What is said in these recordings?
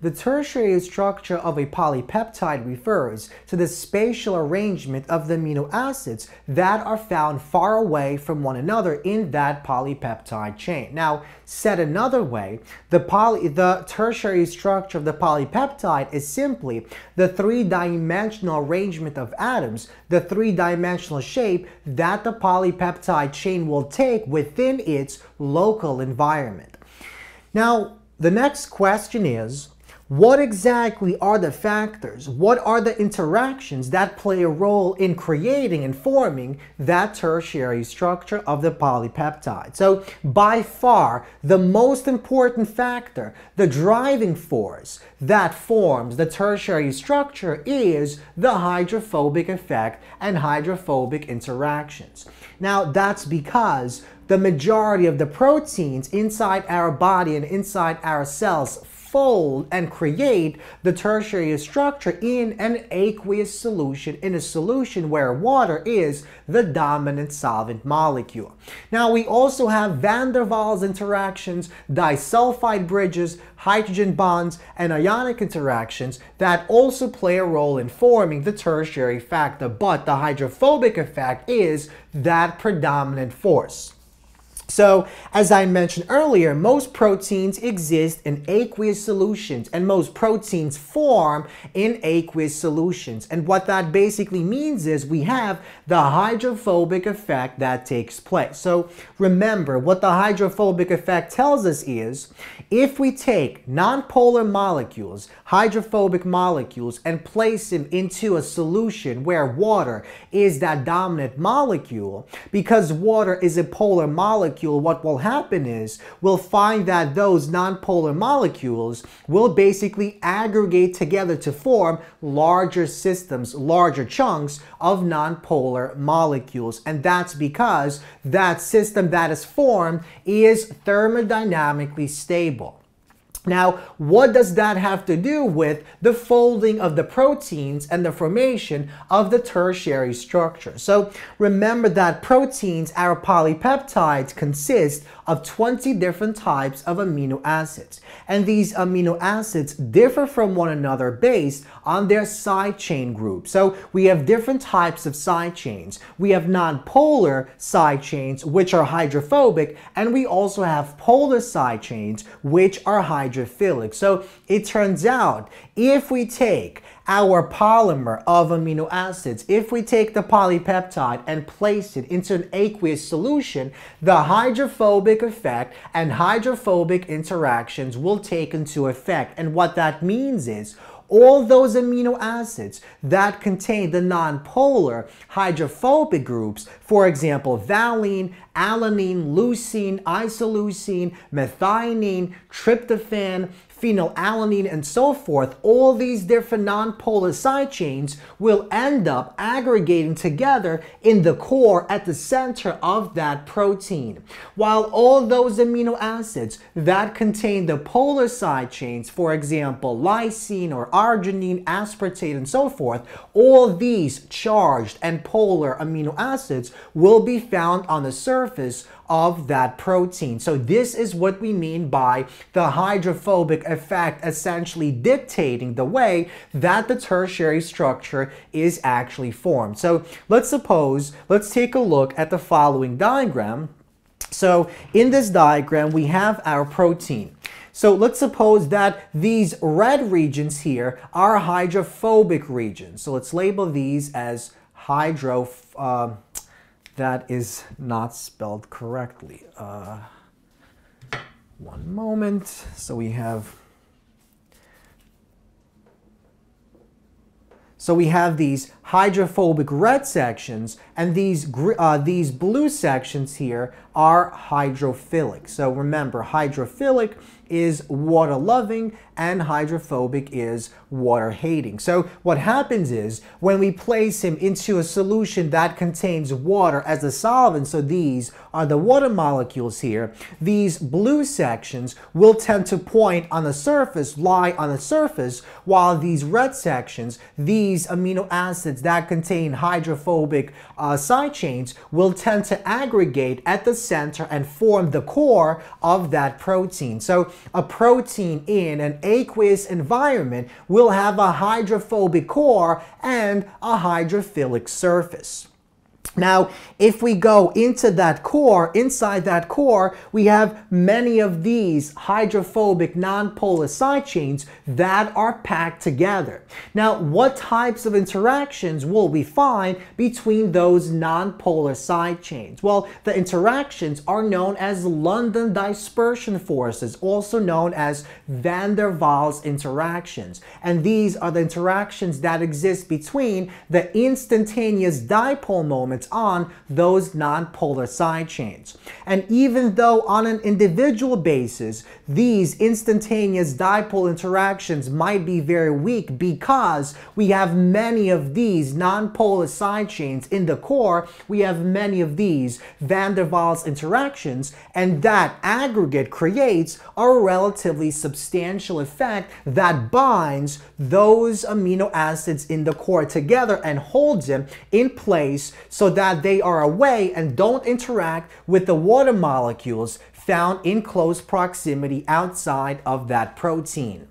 the tertiary structure of a polypeptide refers to the spatial arrangement of the amino acids that are found far away from one another in that polypeptide chain. Now, said another way, the, poly, the tertiary structure of the polypeptide is simply the three-dimensional arrangement of atoms, the three-dimensional shape that the polypeptide chain will take within its local environment. Now, the next question is, what exactly are the factors? What are the interactions that play a role in creating and forming that tertiary structure of the polypeptide? So by far, the most important factor, the driving force that forms the tertiary structure is the hydrophobic effect and hydrophobic interactions. Now that's because the majority of the proteins inside our body and inside our cells fold and create the tertiary structure in an aqueous solution, in a solution where water is the dominant solvent molecule. Now we also have van der Waals interactions, disulfide bridges, hydrogen bonds, and ionic interactions that also play a role in forming the tertiary factor, but the hydrophobic effect is that predominant force. So, as I mentioned earlier, most proteins exist in aqueous solutions and most proteins form in aqueous solutions. And what that basically means is we have the hydrophobic effect that takes place. So, remember what the hydrophobic effect tells us is if we take nonpolar molecules, hydrophobic molecules, and place them into a solution where water is that dominant molecule, because water is a polar molecule, what will happen is we'll find that those nonpolar molecules will basically aggregate together to form larger systems, larger chunks of nonpolar molecules. And that's because that system that is formed is thermodynamically stable. Now, what does that have to do with the folding of the proteins and the formation of the tertiary structure? So remember that proteins, our polypeptides, consist of 20 different types of amino acids. And these amino acids differ from one another based on their side chain group. So we have different types of side chains. We have nonpolar side chains, which are hydrophobic, and we also have polar side chains, which are hydrophilic. So it turns out if we take our polymer of amino acids, if we take the polypeptide and place it into an aqueous solution, the hydrophobic effect and hydrophobic interactions will take into effect. And what that means is all those amino acids that contain the nonpolar hydrophobic groups, for example, valine, alanine, leucine, isoleucine, methionine, tryptophan, phenylalanine, and so forth, all these different nonpolar side chains will end up aggregating together in the core at the center of that protein. While all those amino acids that contain the polar side chains, for example, lysine or arginine, aspartate, and so forth, all these charged and polar amino acids will be found on the surface of that protein. So this is what we mean by the hydrophobic effect essentially dictating the way that the tertiary structure is actually formed. So let's suppose, let's take a look at the following diagram. So in this diagram, we have our protein. So let's suppose that these red regions here are hydrophobic regions. So let's label these as hydro, uh, that is not spelled correctly. Uh, one moment. So we have So we have these hydrophobic red sections and these, uh, these blue sections here are hydrophilic. So remember, hydrophilic is water loving and hydrophobic is water hating. So what happens is when we place him into a solution that contains water as a solvent, so these are the water molecules here, these blue sections will tend to point on the surface, lie on the surface, while these red sections, these amino acids acids that contain hydrophobic uh, side chains will tend to aggregate at the center and form the core of that protein. So a protein in an aqueous environment will have a hydrophobic core and a hydrophilic surface. Now, if we go into that core, inside that core, we have many of these hydrophobic nonpolar side chains that are packed together. Now, what types of interactions will we find between those nonpolar side chains? Well, the interactions are known as London dispersion forces, also known as van der Waals interactions. And these are the interactions that exist between the instantaneous dipole on those nonpolar side chains. And even though on an individual basis, these instantaneous dipole interactions might be very weak because we have many of these nonpolar side chains in the core, we have many of these van der Waals interactions, and that aggregate creates a relatively substantial effect that binds those amino acids in the core together and holds them in place so that they are away and don't interact with the water molecules found in close proximity outside of that protein.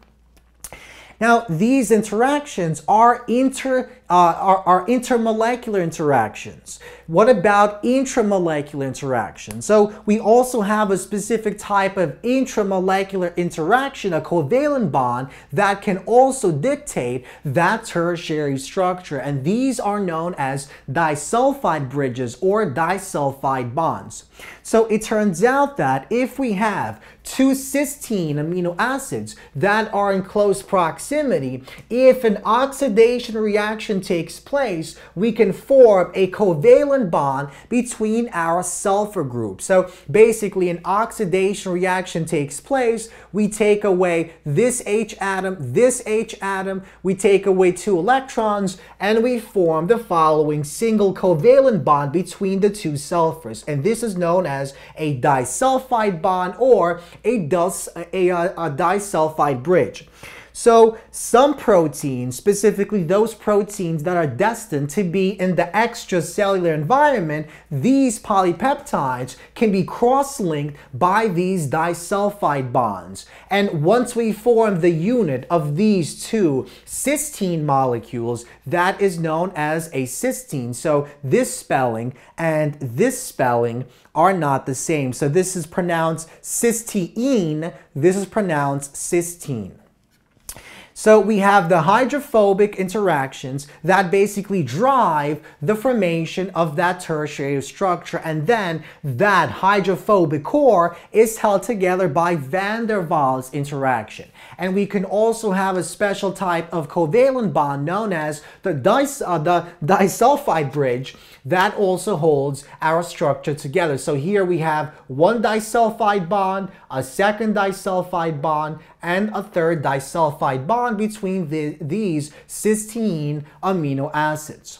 Now, these interactions are inter uh, are, are intermolecular interactions. What about intramolecular interactions? So we also have a specific type of intramolecular interaction, a covalent bond, that can also dictate that tertiary structure. And these are known as disulfide bridges or disulfide bonds. So it turns out that if we have two cysteine amino acids that are in close proximity, if an oxidation reaction takes place, we can form a covalent bond between our sulfur groups. So basically an oxidation reaction takes place. We take away this H atom, this H atom, we take away two electrons, and we form the following single covalent bond between the two sulfurs. And this is known as a disulfide bond or a, a, a, a disulfide bridge. So some proteins, specifically those proteins that are destined to be in the extracellular environment, these polypeptides can be cross-linked by these disulfide bonds. And once we form the unit of these two cysteine molecules, that is known as a cystine. So this spelling and this spelling are not the same. So this is pronounced cysteine, this is pronounced cysteine. So we have the hydrophobic interactions that basically drive the formation of that tertiary structure. And then that hydrophobic core is held together by van der Waals interaction. And we can also have a special type of covalent bond known as the, dis uh, the disulfide bridge that also holds our structure together. So here we have one disulfide bond, a second disulfide bond, and a third disulfide bond between the, these cysteine amino acids.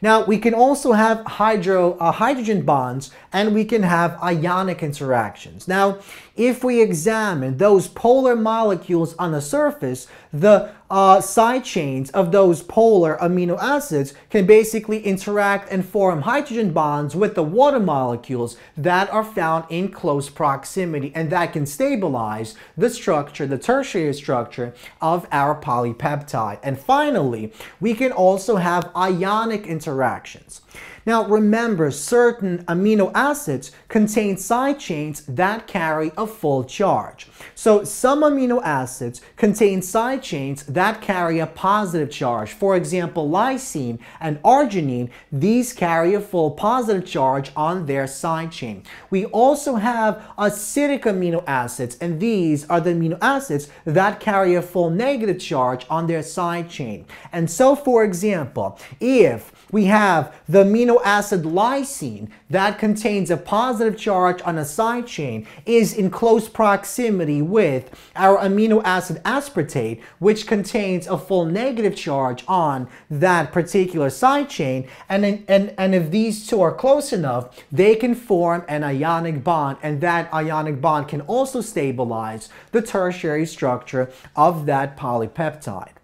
Now, we can also have hydro, uh, hydrogen bonds and we can have ionic interactions. Now, if we examine those polar molecules on the surface, the uh, side chains of those polar amino acids can basically interact and form hydrogen bonds with the water molecules that are found in close proximity and that can stabilize the structure, the tertiary structure of our polypeptide. And finally, we can also have ionic interactions. Now remember, certain amino acids contain side chains that carry a full charge. So some amino acids contain side chains that carry a positive charge. For example, lysine and arginine, these carry a full positive charge on their side chain. We also have acidic amino acids, and these are the amino acids that carry a full negative charge on their side chain. And so, for example, if we have the amino acid lysine that contains a positive charge on a side chain is in close proximity with our amino acid aspartate, which contains a full negative charge on that particular side chain. And, and, and if these two are close enough, they can form an ionic bond, and that ionic bond can also stabilize the tertiary structure of that polypeptide.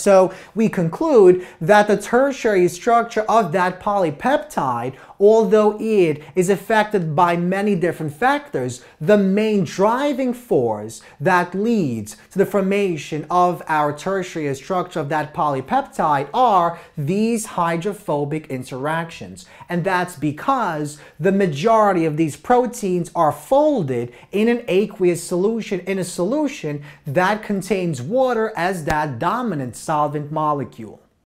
So we conclude that the tertiary structure of that polypeptide, although it is affected by many different factors, the main driving force that leads to the formation of our tertiary structure of that polypeptide are these hydrophobic interactions. And that's because the majority of these proteins are folded in an aqueous solution, in a solution that contains water as that dominant solvent molecule.